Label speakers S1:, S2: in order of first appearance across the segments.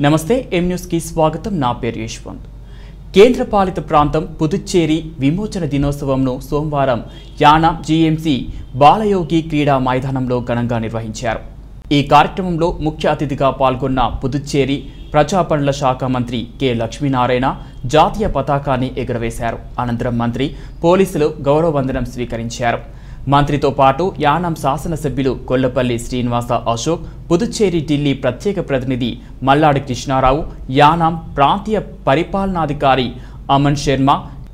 S1: నమస్తే ఎం న్యూస్కి స్వాగతం. నా పేరు యశ్వంత్. కేంద్రపాలిత ప్రాంతం పుదుచ్చేరి విమోచన దినోత్సవంను సోమవారం యానా జీఎంసీ బాలయోగి క్రీడా మైదానంలో ఘనంగా నిర్వహించారు. ఈ కార్యక్రమంలో ముఖ్య అతిథిగా పాల్గొన్న పుదుచ్చేరి ప్రజాపనుల శాఖ మంత్రి కె లక్ష్మీనారాయణ జాతీయ పతాకాన్ని ఎగురవేశారు. అనంతరం మంత్రి పోలీసులు గౌరవ వందనం స్వీకరించారు. మంత్రితో పాటు యానం శాసనసభ్యులు కొల్లపల్లి శ్రీనివాస అశోక్ పుదుచ్చేరి ఢిల్లీ ప్రత్యేక ప్రతినిధి మల్లాడి కృష్ణారావు యానాం ప్రాంతీయ పరిపాలనాధికారి అమన్ శర్మ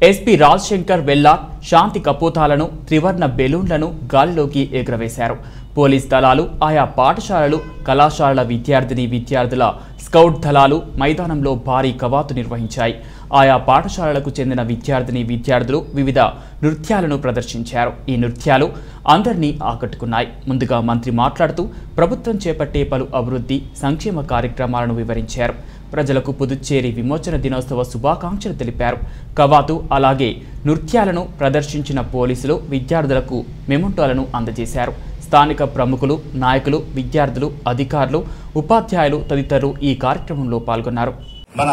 S1: ఎస్పీ రాజశంకర్ వెల్లార్ శాంతి కపోతాలను త్రివర్ణ బెలూన్లను గాలిలోకి ఎగురవేశారు. పోలీస్ దళాలు ఆయా పాఠశాలలు కళాశాలల విద్యార్థిని విద్యార్థుల స్కౌట్ దళాలు మైదానంలో భారీ కవాతు నిర్వహించాయి. ఆయా పాఠశాలలకు చెందిన విద్యార్థిని విద్యార్థులు వివిధ నృత్యాలను ప్రదర్శించారు. ఈ నృత్యాలు అందరినీ ఆకట్టుకున్నాయి. ముందుగా మంత్రి మాట్లాడుతూ ప్రభుత్వం చేపట్టే పలు అభివృద్ధి సంక్షేమ కార్యక్రమాలను వివరించారు. ప్రజలకు పుదుచ్చేరి విమోచన దినోత్సవ శుభాకాంక్షలు తెలిపారు. కవాతు అలాగే నృత్యాలను ప్రదర్శించిన పోలీసులు విద్యార్థులకు మెమంటోలను అందజేశారు. స్థానిక ప్రముఖులు నాయకులు విద్యార్థులు అధికారులు ఉపాధ్యాయులు తదితరులు ఈ కార్యక్రమంలో పాల్గొన్నారు.
S2: మన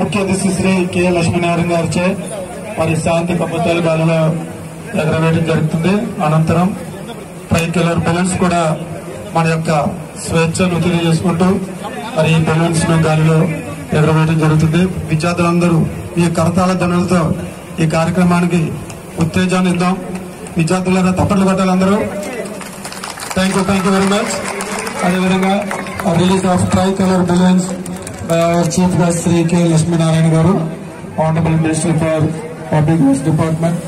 S2: ముఖ్య అతిథి శ్రీ కె లక్ష్మీనారాయణ గారిచే మరి శాంతి కబద్దాలు గాలిలో ఎగరవేయడం జరుగుతుంది. అనంతరం ఫైవ్ కిలర్ బెలూన్స్ కూడా మన యొక్క స్వేచ్ఛను తెలియజేసుకుంటూ మరి ఈ బెలూన్స్ను గాలిలో ఎగరవేయడం జరుగుతుంది. విద్యార్థులందరూ ఈ కరతాళ ధనులతో ఈ కార్యక్రమానికి ఉత్తేజాన్ని ఇద్దాం విద్యార్థులారా తప్పట్లు కొట్టాలి అందరూ. Thank you thank you very much అదేవిధంగా release of tricolour balloons by our chief guest Shri K. Lakshminarayana garu. Honourable minister for public works department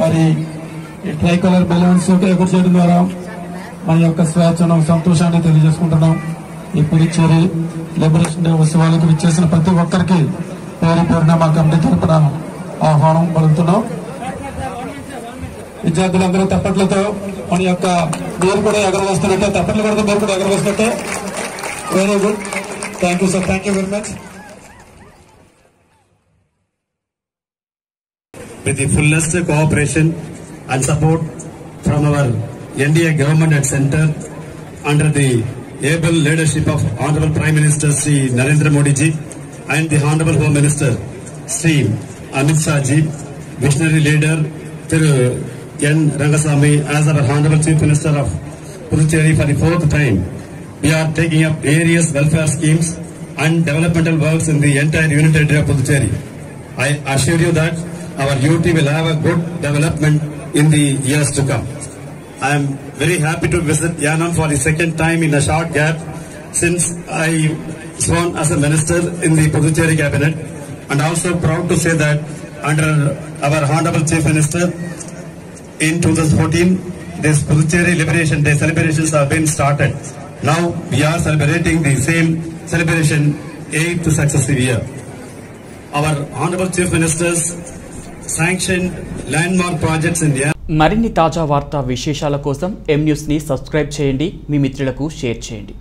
S2: మరి ఈ ట్రై కలర్ బెలూన్స్ ఎగురు చేయడం ద్వారా మన యొక్క స్వేచ్ఛను సంతోషాన్ని తెలియజేసుకుంటున్నాం. ఈ పుదుచ్చేరి లిబరేషన్ డే ఉత్సవాలకు విచ్చేసిన ప్రతి ఒక్కరికి పేరు పేరున మా కమిటీ తరపున ఆహ్వానం పలుకుతున్నాం. విద్యార్థులందరూ తప్పట్లతో మన యొక్క మీరు కూడా ఎగరవేస్తున్నట్టే తప్పట్లు కూడా మీరు కూడా ఎగరవేస్తున్నట్టే very good thank you sir thank you very much
S3: with the fullest cooperation and support from our NDA government at center under the able leadership of Honorable Prime Minister Sri Narendra Modi ji and the Honorable Home Minister Sri Amit Shah ji, visionary leader Thiru N. Rangasamy as our Honorable Chief Minister of Puducherry for the fourth time. We are taking up various welfare schemes and developmental works in the entire unit area of Puducherry. I assure you that our UT will have a good development in the years to come. I am very happy to visit Yanam for the second time in a short gap since I sworn as a minister in the Puducherry cabinet and also proud to say that under our Honorable Chief Minister in 2014 this Puducherry Liberation Day celebrations have been started. Now we are celebrating the same celebration eighth successive year. Our Honorable Chief Ministers sanctioned landmark projects in the
S1: మరిన్ని తాజా వార్తా విశేషాల కోసం ఎం న్యూస్ని subscribe చేయండి మీ మిత్రులకు share చేయండి